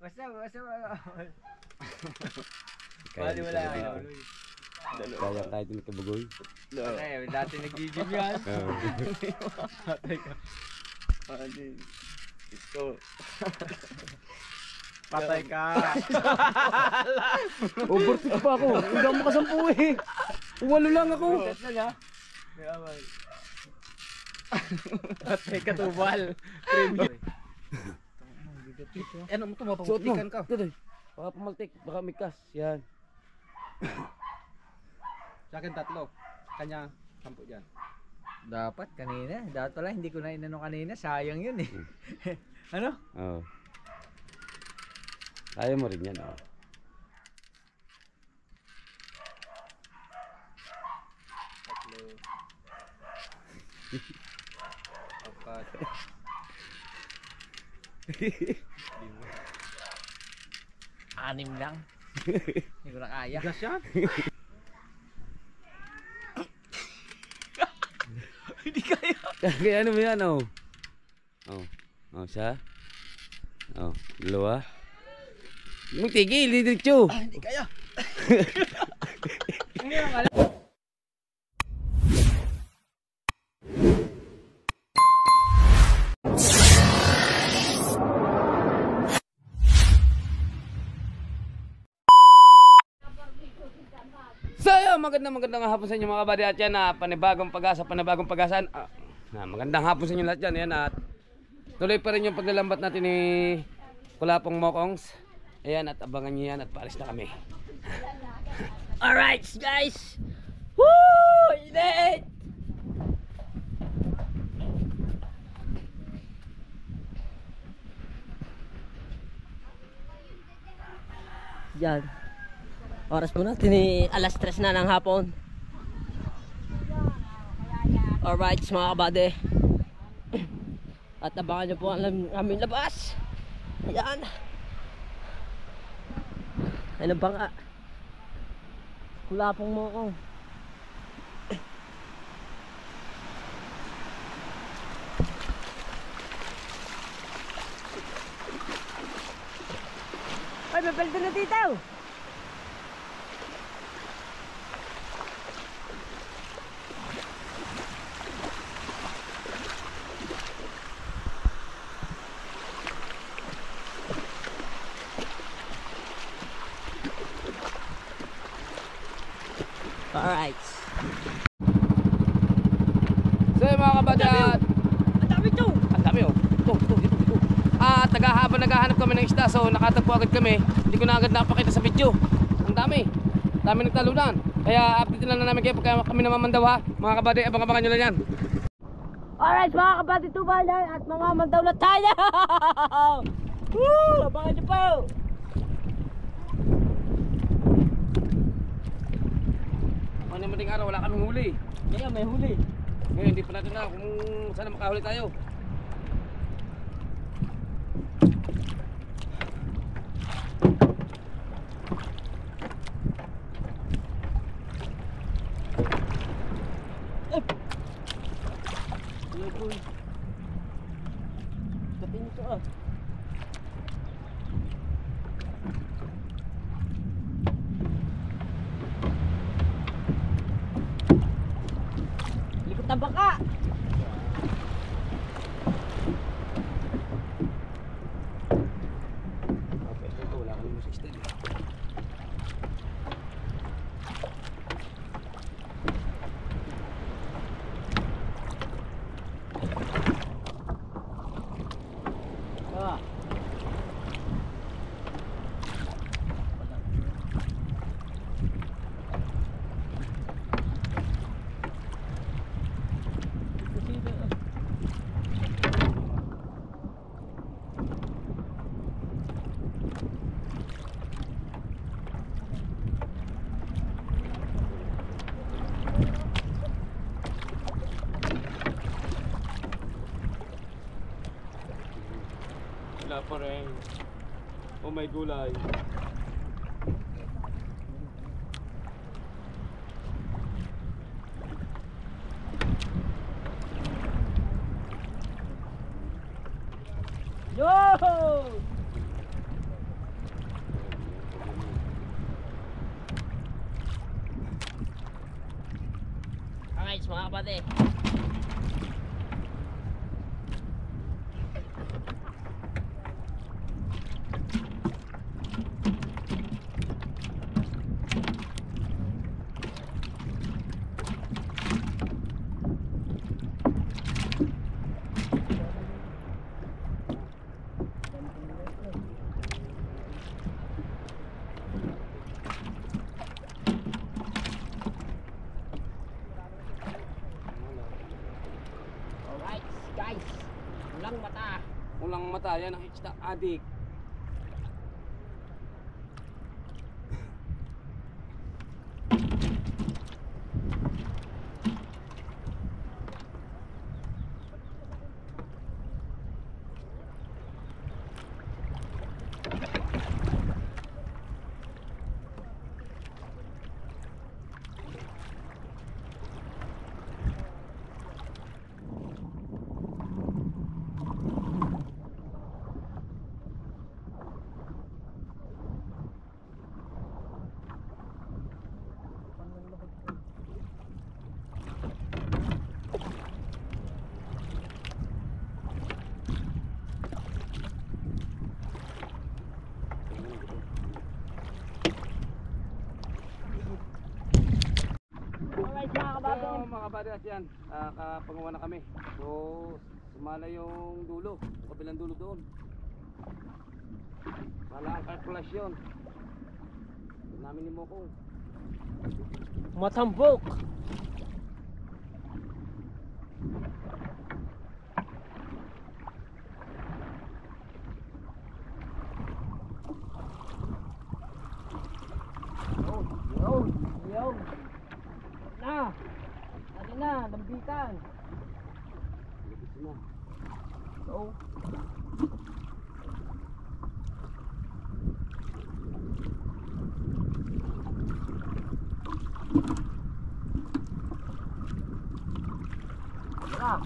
Basta, basta. Bali wala ako. Kaya tayo din kabagoy. Okay, dati nag-gym yan. Patay ka. Ano Ito. Patay ka. Overtake pa ako. Hindi ako makasampu eh. Walo lang ako. Set na niya. Patay ka tubal. Premium. Ano mo ito, mapaputikan ka. Ito, ito. Baka pumaltik. Baka may kas. Yan. Sa akin tatlo. Kanya, sampu dyan. Dapat kanina. Dapat pala hindi ko na inano kanina. Sayang yun eh. ano? Oo. Kaya mo rin yan. Oh. Tatlo. Apat. Anim lang. hindi ko na kaya. Gas yan? hindi kaya. Kaya ano mo yan, oh. Oh. Oh, siya. Oh, dalawa. Magtigil, diretso. Hindi kaya. So, magandang magandang hapon sa inyo mga kabady at yan na panibagong pag-asa, panibagong pag-asa. Ah, na, magandang hapon sa inyo lahat yan. Yan at tuloy pa rin yung paglalambat natin ni Kulapong Mokongs. Ayan at abangan nyo yan at paalis na kami. Alright guys. Woo! Init! Yan. Oras po natin eh, alas 3 na ng hapon. Alright mga kabady. At abangan nyo po ang aming labas. Ayan. Ano ba nga? Kulapong mo ko. Ay, may paldo na dito! Alright. So mga kabady at Ang dami to! Ang dami oh. Ito, ito, ito, ito. Ah, naghahanap kami ng isda so nakatagpo agad kami. Hindi ko na agad napakita sa video. Ang dami. Dami nagtalunan. Kaya update na lang namin kayo pagka kami namamandaw ha. Mga kabady, abang-abangan nyo lang yan. Alright mga kapatid tubalan at mga mandaw na tayo! Woo! Abangan niyo po! Ano yung mating araw, wala kaming huli. Ngayon may huli. Ngayon, hindi pa natin na kung saan makahuli tayo. Dating ito ah. Likot na baka! Okay, ito, wala kaming sa isda. Ah. Wala pa rin. Oh my gulay. Yo! kabady. Alright, guys. Ulang mata. Ulang mata, yan ang isda adik. Alright mga kabady. At yan, nakapangawa na kami. So sumala yung dulo, kabilang dulo doon. Wala ang kalkulasyon. Doon namin ni Mokong. Matambok. Yo, yo, yo. Na. Lambitan. Lagis na. So, Yeah.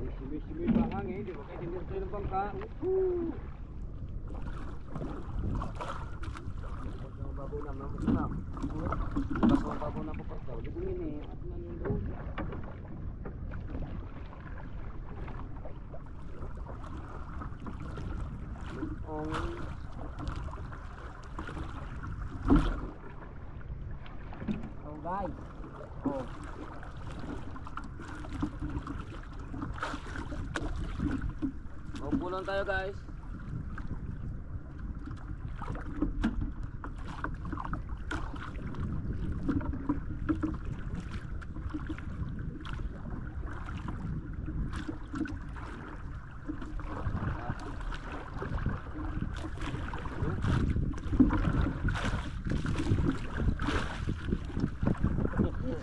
May simi-simi pa ang hangin, di ba? Kaya dinirto yung bangka. Woohoo! Na, mababaw na. Pag mababaw na po pa daw, di bumini. At nanindog. Ang So guys. Oh. Maupo lang tayo guys.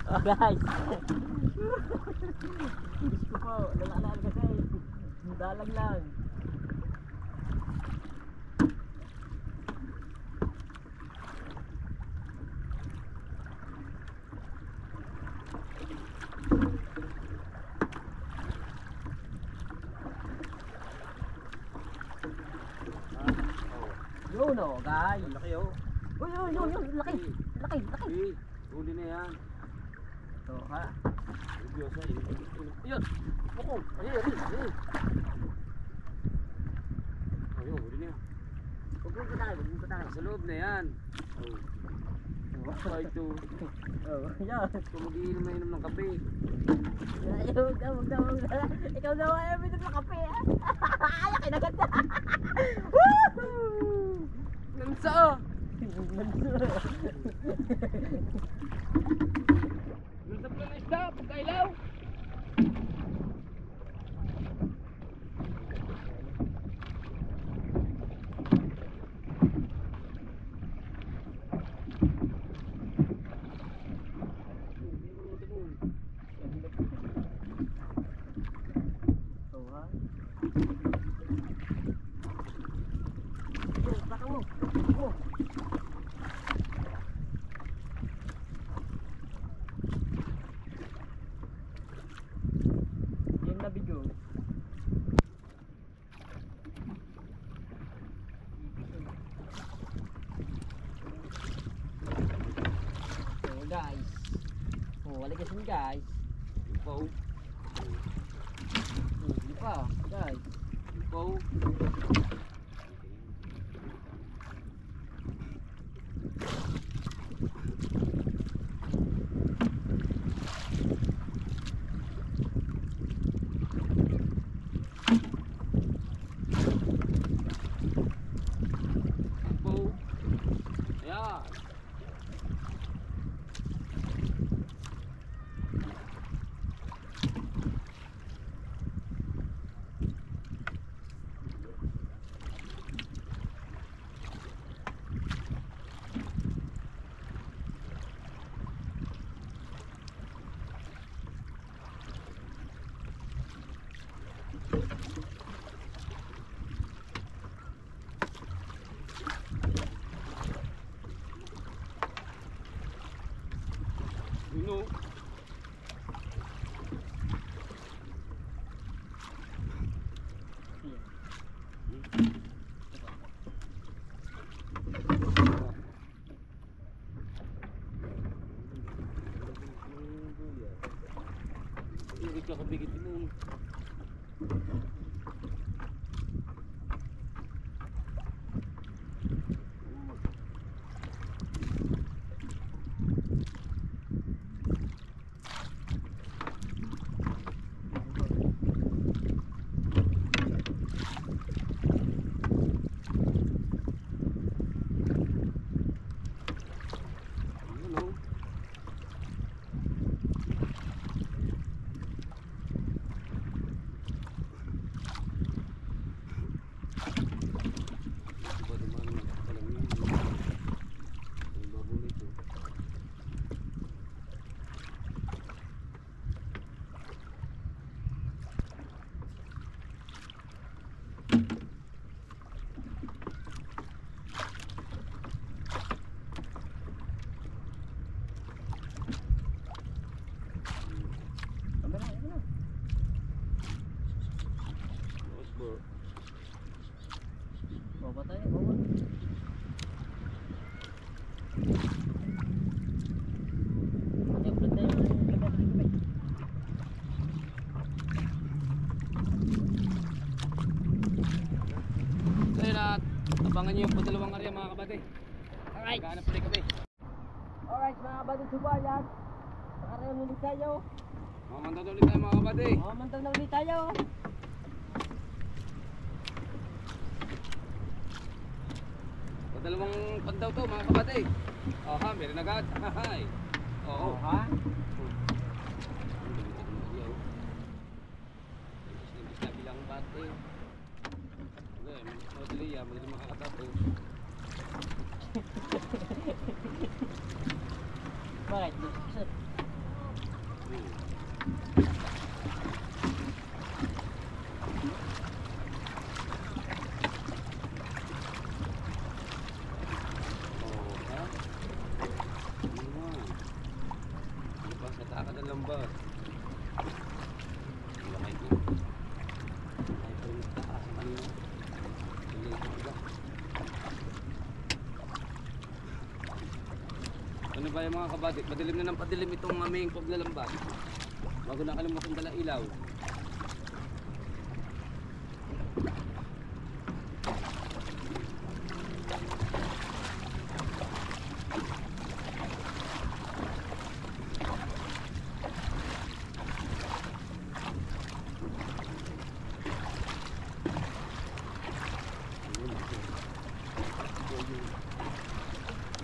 Oh guys. Diyos ko po, lalaan ka guys. Dalang lang. Yun o, guys. Laki oh. Uy, uy, uy, uy. Laki, laki. Eh, huli na yan. So, ha? Seryoso, Ayun! Ako! Ayun, ayun, ayun! Ayun, huli na yan. Huwag mo tayo, huwag mo tayo. Sa loob na yan. Oh. Try to. Oh, yan. Kung mag-iinom na inom ng kape. Ay, Huwag na, huwag na, huwag na. Ikaw na ayaw mo ng kape. Ay, kinagat na. Woohoo! Nansa! Nansa pala na isda, pagkailaw! Ka kabigit mo. You know. Iba naman alam niyo yung ang babo nito. Tama na, ito na. Tapos ba? Baba tayo, baba. I-upload na yung gabi, gabi. So yun at abangan niyo yung padalawang area mga kabate. Alright. Maghanap ulit kami. Alright, mga kabadong subayan. Nakaroon ulit tayo. Mamanda ulit tayo mga kabate. Mamantang na ulit tayo. Padalawang pandaw to mga kabate. Oh ha, meron agad. Hi. Oo. ha? bilang bate. Okay, madali yan, madali makakatapos. Bakit? Lusot. Oo, ha? Ano nga? Ano ba? Sa taka na lang ba? Ang lamay ko. Ay, pero nagtaas ang kanina. Hindi ko ba? Ano ba yung mga kabati? Padilim na ng padilim itong aming paglalambat. Bago nakalimutan dala ilaw.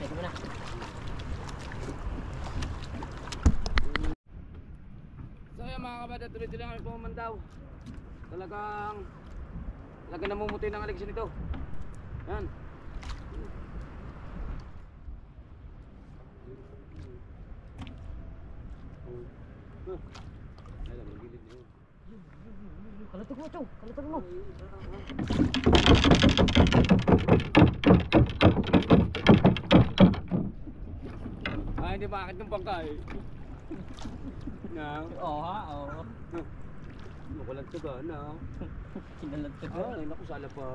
Teka muna. So yan mga kabata, tuloy-tuloy pumandaw. Talagang talagang namumuti ng aligsin nito. Yan. Kalatag mo, Chong. Kalatag mo. Ay, hindi bakit ng pangkay? Na, Oo ha, oo. walang tuga na. Kinalag ka Ah, ay naku, sala pa.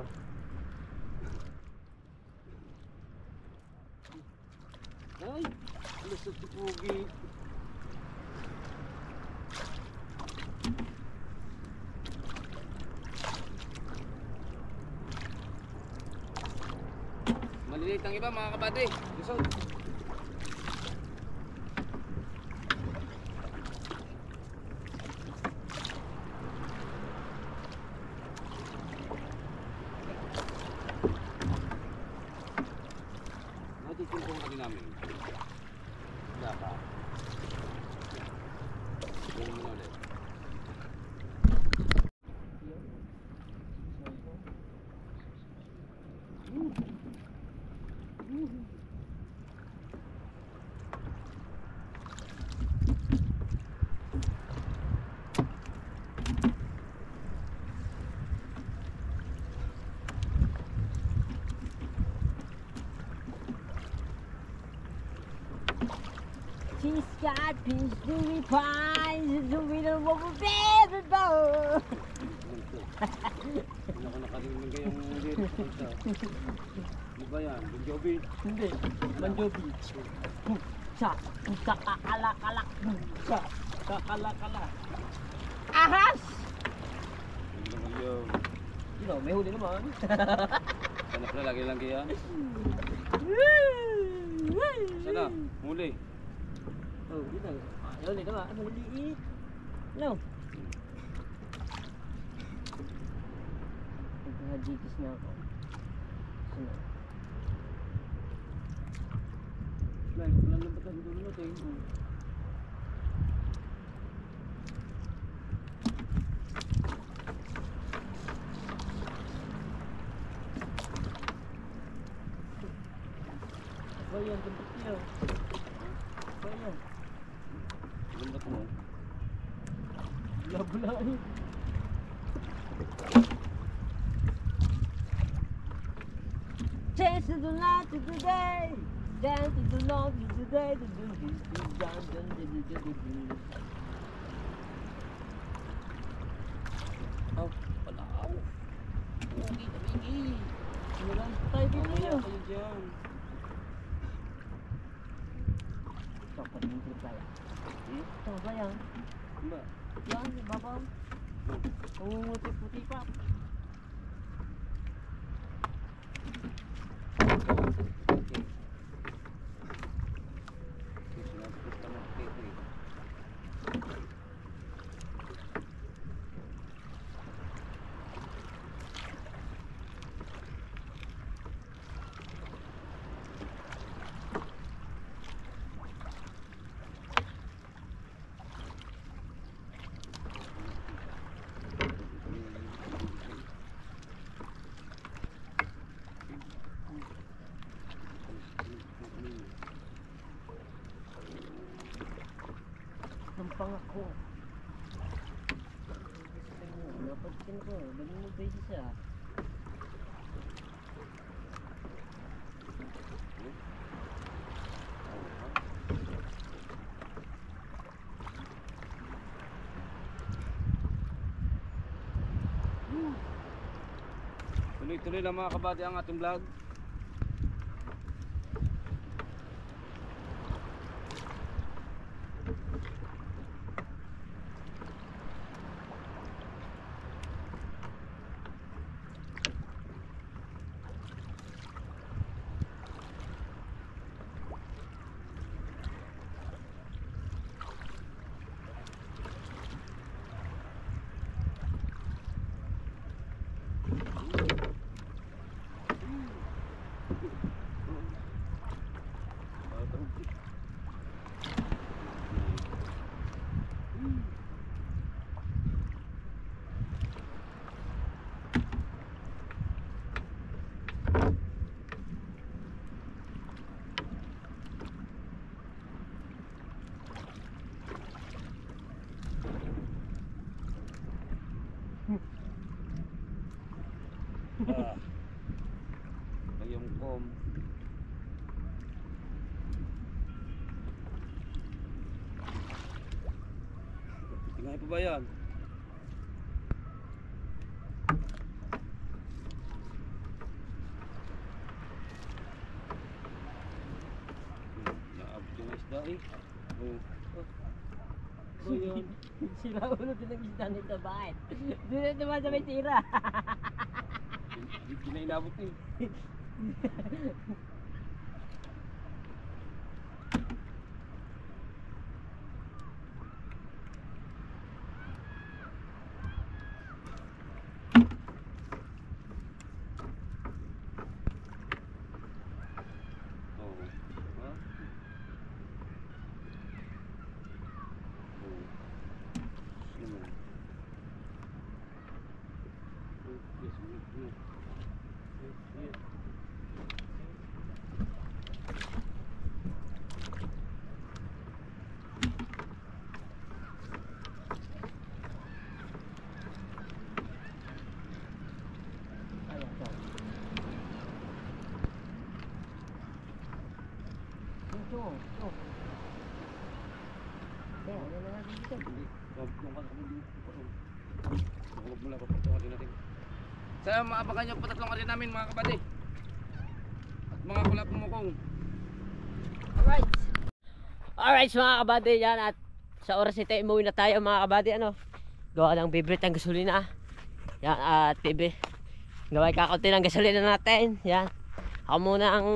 Ay, alas na tipugi. Maliliit ang iba mga kabady. Lusot. She's got pins doing fine, she's a rubber baby bow. Ano ko nakarinig kayong lyrics ko siya? Ano ba yan? Bon Jovi? Hindi, Manjobi. Sa, sa kakala-kala. Sa, kakala-kala. Ahas! Ano naman yun? You know, may huli naman. Sana pala lagi lang kaya? Sana? Muli. Oh, dito. Ah, huli naman. Maliliit. No. Nagkahadikis na ako. Sunod. Like, wala lang ba't ang dulo natin? Ba yan, tumpok niyo. Bula-bula eh. Chase to the night to the day. Dance the love to the. Sampang ako. Napansin ko, beses siya. Tuloy-tuloy lang mga kabady ang ating vlog. Ah. Kayong kom. Pa ba yan? Naabot yung isda eh. Oh. Ba yan? Sila ulo din ang isda nito, bakit? Doon na naman sa may tira. Hindi na inabot eh. Ito, ito. Kaya, ano na natin dito? Huwag mo lang papatungan din natin. Sa maapakan niyo patatlong rin namin mga kabady. At mga kulap mukong. Alright. Alright mga kabady yan at sa oras ito umuwi na tayo mga kabady ano. Gawa ng bibrit ng gasolina. Yan at bibi. Gawa kakaunti ng gasolina natin. Yan. Ako muna ang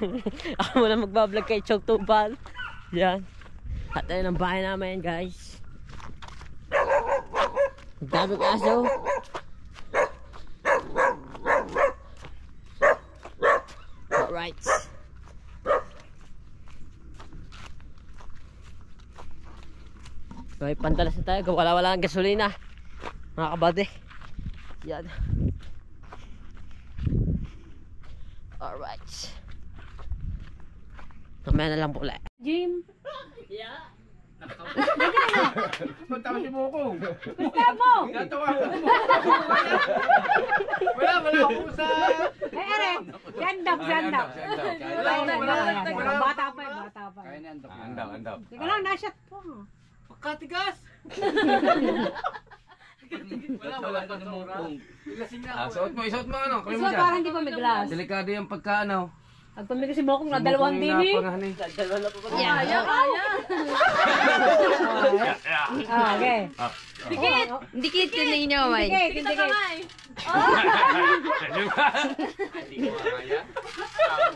ako muna magbablog kay Chok Tubal. Yan. At ayun ang bahay namin guys. Daming aso. Alright. May pandalas na tayo. Wala wala ang gasolina. Mga kabady. Yan. Alright. Mamaya na lang po ulit. Punta si mukong. gusto mo? Natawa ko. Wala, wala ako sa... Wala, wala, wala, wala. Bata pa, eh, bata pa. Kaya ni Andap. Andap, Andap. Teka lang, nasyat po. Katigas! wala, wala pa sa mukong. Ah, suot mo, isuot mo ano, dyan. parang hindi pa may glass. Delikado yung pagka ano. Pag tumigil si Mokong na dalawang TV. Yeah. Kaya, kaya. Ah, okay. Dikit! Dikit yun na inaway. Dikit, dikit.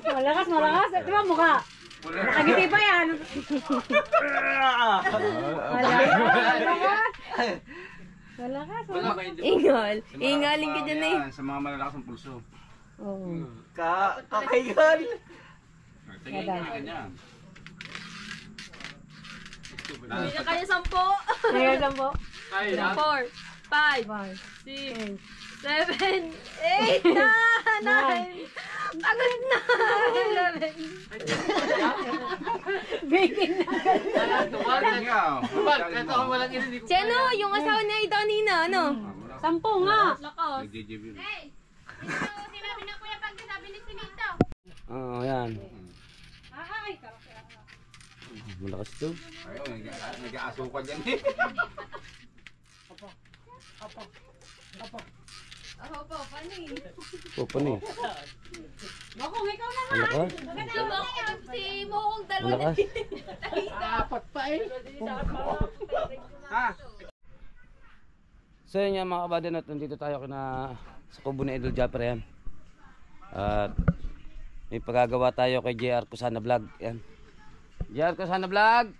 Malakas, malakas. Di ba mukha? Nakagiti pa yan. Malakas. Malakas. Ingal. Ingaling ka dyan eh. Sa mga malalakas ang pulso. Oo. Ka kakaigan. Tingin ka Hindi kaya sampo. Sige, lang po. Four, five, six, seven, eight, nine, nine. Pagod na. Eleven. Baking na. Si ano, yung asawa niya ito kanina, ano? Sampo nga. Lakas. Oo, yan. Malakas to. Nag-aasukan yan eh. Ako po, pani. Opo ni. Mokong, ikaw na. Malakas. Si Mokong, si Mokong dalawa na. Malakas. So yun nga mga kabady natin, nandito tayo kina sa kubo ni Idol Japper yan. At may pagagawa tayo kay JR Kusana Vlog. Yan. JR Kusana Vlog!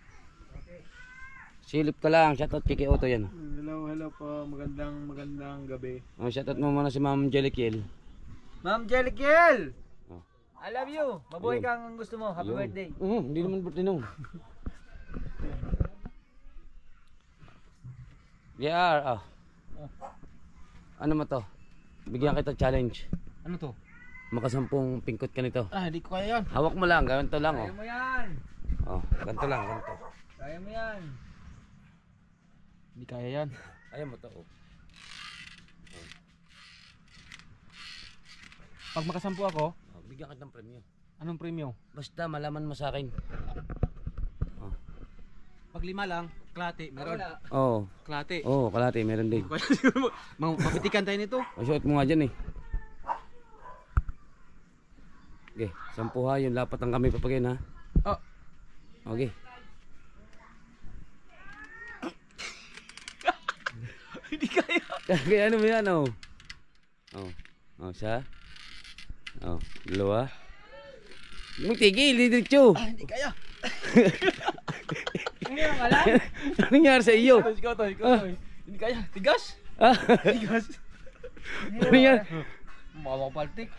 Silip ka lang, shoutout kay Otto yan. Hello, hello po. Magandang, magandang gabi. Oh, shoutout mo muna si Ma'am Jellikiel. Ma'am Jellikiel! Oh. I love you. Mabuhay Ayun. kang ang gusto mo. Happy Yun. birthday. Oo, hindi naman birthday nung. JR, ah. Ano mo to? Bigyan kita challenge. Ano to? Makasampung pingkot ka nito. Ah, hindi ko kaya yan. Hawak mo lang, ganito lang oh. Kaya mo yan. Oh, ganito lang, ganito. Kaya mo yan. Hindi kaya yan. Ayaw mo to oh. Pag makasampu ako, oh bigyan kita ng premyo. anong premium? Basta malaman mo sa akin. Pag lima lang, klate, meron. Oo. Oh, Klate. Oo, oh, kalate, meron din. Kaya mapitikan tayo nito. O, suot mo nga dyan eh. Okay, sampu ha, yung lapat ang kami papagin ha. Oh. Okay. Hindi kaya. Kaya ano mo yan oh. Oh. Oh, siya. Oh, dalawa. Magtigil, diretso. Hindi kaya. Anong nangyari sa iyo? Ikaw to, ikaw to. Hindi kaya. Tigas. Ah, Tigas. ano yan? Makapaltik.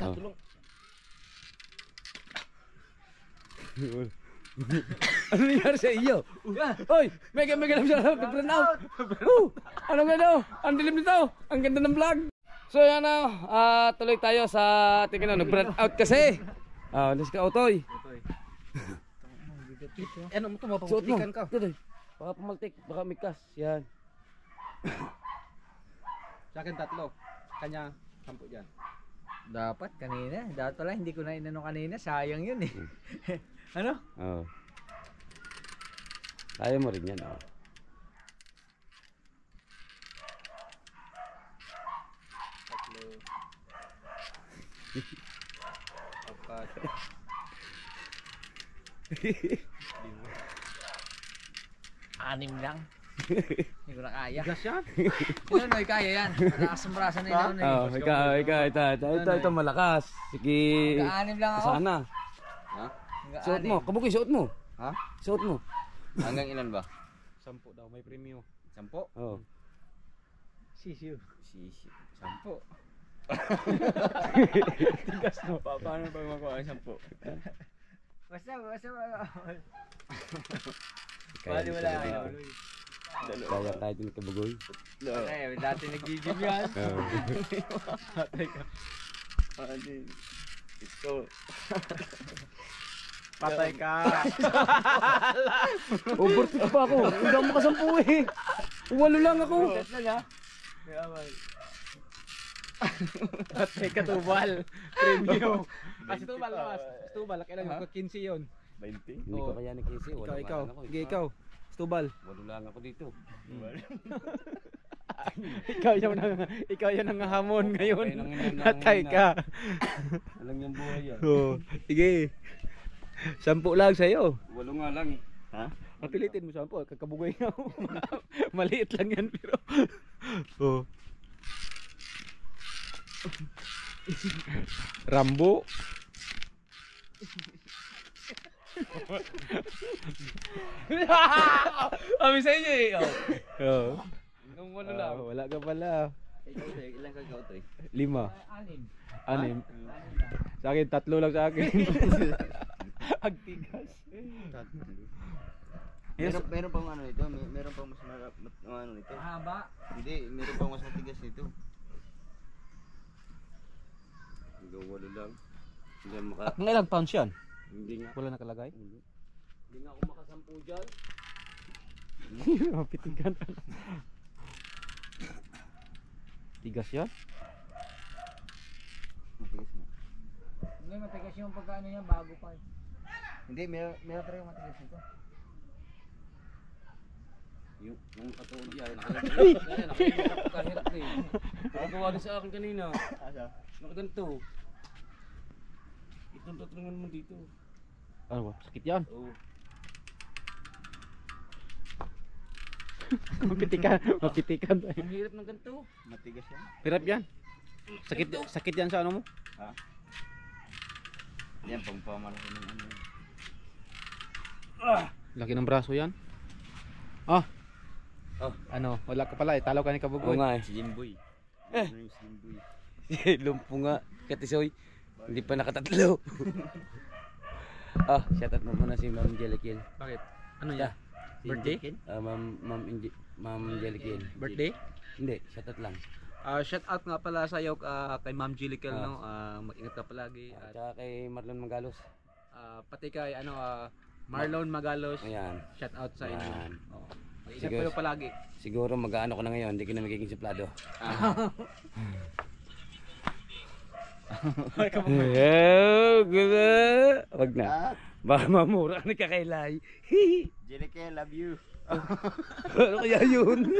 Tatulong. Ano nangyari sa iyo? Hoy, mega mega lang siya. Nag-burn out. Woo! Ano gano? Ang dilim nito. Ang ganda ng vlog. So yan na, ah, tuloy tayo sa ating ano, nag-burn out kasi. Ah, let's go, Otoy. Ano mo mo. mapaputikan ka. Tuloy. Baka pumaltik, baka mikas. Yan. Sa akin tatlo. Kanya, sampu dyan. Dapat kanina. Dapat pala hindi ko na inano kanina. Sayang yun eh. ano? Oo. Kaya mo rin yan. Oh. Apat. Anim lang. hindi ko na kaya. Gas yan? Ano no, kaya yan. Braso na yun. eh. Oh, ikaw, ikaw, ito, ito, ito, ito, malakas. Sige. Hanggang-anim lang ako. Sana. Hanggang Suot mo. Kabuki, suot mo. Ha? Suot mo. Hanggang ilan ba? Sampu daw, may premium. Sampu? Oh. Sisiu. Sisiu. Sampu. Tigas no? Pa paano ba makuha ang sampu? Basta, basta. Bali wala kayo. Kaya tayo din kabugoy. Okay, dati nag-gym yan. Oh. Ito. Patay ka. Overtake pa ako. Hindi ako makasampu eh. Walo lang ako. Patay ka tubal. Premium. Kasi tubal lawas. Tubal, kailan mo? 15 yun. Hindi ko kaya nakisi. Walo Ikaw, nga ikaw. Sige, ikaw. Tubal. Walo lang ako dito. ikaw yung nang ikaw yung nangahamon ngayon. Patay ka. Alam niyang buhay yan. Oh, sige. Sampu lang sa'yo. Walo nga lang eh. Mapilitin mo sampu, kakabugoy nga ako. Maliit lang yan pero. Oh. Rambo. Kami sa inyo eh. Oh. Hanggang walo lang. Ah, wala ka pala. Ilan ka eh? Lima. Anim. Anim. Sa akin, tatlo lang sa akin. Agtigas. Meron, meron pang ano nito, may, meron pang mas marap, mat, ano nito. Mahaba. Hindi, meron pang mas matigas nito. Hanggang walo lang. Hindi maka... At ng ilang pounds yan? Hindi nga. Wala nakalagay? Hindi nga ako makasampu dyan. Mapitigan. Tigas yan? Matigas na. Hindi, matigas yung pagkaano niya bago pa. eh. Hindi, meron, meron talaga matigas nito. Yung, yung katulad yan. Nakalimutan ko kahirap eh. Nakagawa din sa akin kanina. Nakaganto. Ituntot lang naman dito. Ano ba? Sakit yan? Oo. Mapitikan. Mapitikan. Ang hirap ng ganito. Matigas yan. Hirap yan. Sakit, sakit yan sa ano mo? Yan, pang pamalaki ng ano. Laki ng braso yan. Ah. Oh. Ano, wala ka pala eh. Talo ka ni Oo Kabugoy. nga eh. Si Jimboy. Ano si Jimboy? Lumpo nga. Katisoy. Hindi pa nakatatlo. ah, shoutout mo muna si Ma'am Jellikil. Bakit? Ano yan? Birthday? Ah, Ma'am Ma'am Ma'am Jellikil. Birthday? Hindi, shoutout lang. Ah, shout out nga pala sa iyo ah, kay Ma'am Jillical Ah. no. Ah, mag-ingat ka palagi At at saka kay Marlon Magalos. ah, pati kay ano ah, Marlon Magalos. Ayan. Shout out sa inyo. Ayan. Oh. Mag-isip Siguro- kayo palagi. Siguro mag-ano ko na ngayon, hindi ko na magiging suplado. Oh, ah. gulo. Wag na. Baka mamura ka kakailay. Jelike, love you. ano kaya yun?